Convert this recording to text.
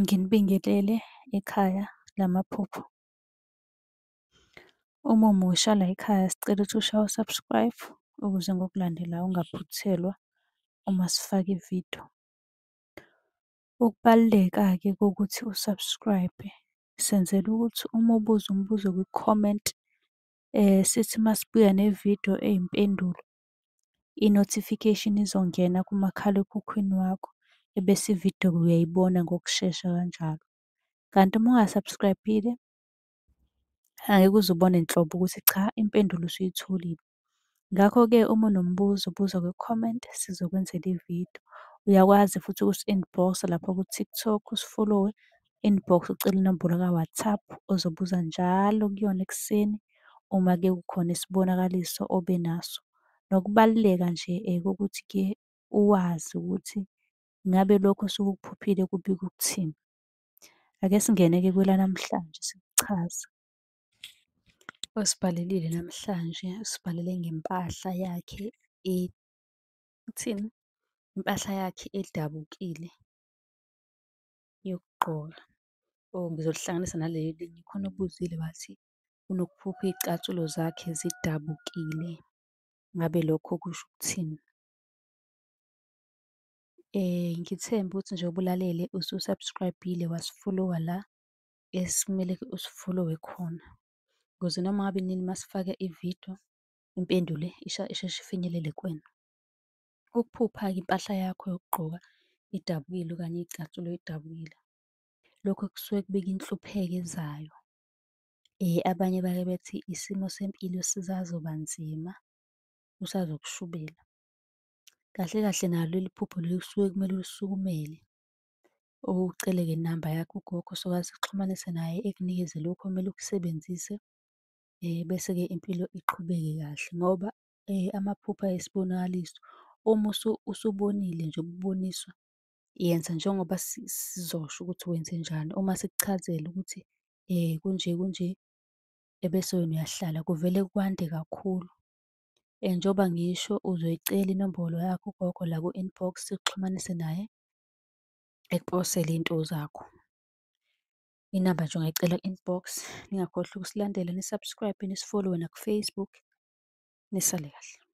Nginibingelele ekhaya lamaphupho. Uma umusha la ekhaya sicela ukuthi ushaye u-subscribe ukuze ngokulandelayo ungaphuthelwa uma sifaka ividiyo. Ukubaluleka-ke kokuthi u-subscribe-e, senzela ukuthi uma ubuza umbuzo kwi-comment sithi uma sibuya nevidiyo eyimpendulo, i-notification izongena kumakhalekhukhwini wakho, ebese ividiyo-ke uyayibona ngokushesha kanjalo. Kanti uma unga-subscribe-ile angeke uze ubone nhlobo ukuthi cha impendulo usuyitholile. Ngakho-ke uma unombuzo buza kwi-comment sizokwenzela ividiyo. Uyakwazi futhi ukusi-inbox-a lapha ku-TikTok usi-follow-we, inbox ucele inombolo ka-WhatsApp ozobuza njalo kuyona ekuseni uma-ke kukhona isibonakaliso obenaso. Nokubaluleka nje kokuthi-ke uwazi ukuthi ngabe lokho osuke ukuphuphile kubika ukuthini. Ake singene-ke kwelanamhlanje sikuchaze. Osibhalelile namhlanje usibhalele ngempahla yakhe ekuthini? Impahla yakhe edabukile yokugqoka. Oh, ngizolihlanganisa naleli elinye, khona obuzile wathi unokuphupha iy'cathulo zakhe zidabukile. Ngabe lokho kusho ukuthini? Ngithemba ukuthi njengoba ulalele usu-subscribe-ile wasi-follow-wa la esimele usi-follow-we khona, ukuze noma ngabe inini uma sifaka ividiyo impendulo isheshe ifinyelele kuwena. Ukuphupha-ke impahla yakho yokugqoka idabukile okanye iy'cathulo y'dabukile, lokho kusuke kubika inhlupheko ezayo. Abanye bake bethi isimo sempilo sisazoba nzima, kusazokushubela. Kahle kahle nalo leli phupho leli kusuke kumele ulisukumele, ucele-ke inamba yakho ugogo ozokwazi ukuxhumanisa naye ekunikeze lokhu okumele ukusebenzise, bese-ke impilo iqhubeke kahle ngoba amaphupho ayisibonakaliso. Uma usubonile nje ukuboniswa, yenza njengoba sizosho ukuthi wenzenjani. Uma sikuchazela ukuthi kunje kunje, ebese wena uyahlala kuvele kwande kakhulu. Njengoba ngisho uzoyicela inombolo yakho ugogo la ku-inbox sikuxhumanise naye ekuposele iy'nto zakho. Inamba nje ungayicela ku-inbox. Ningakhohlwa ukusilandela ni-subscribe-e nisi-follow-we naku-Facebook. Nisale kahle.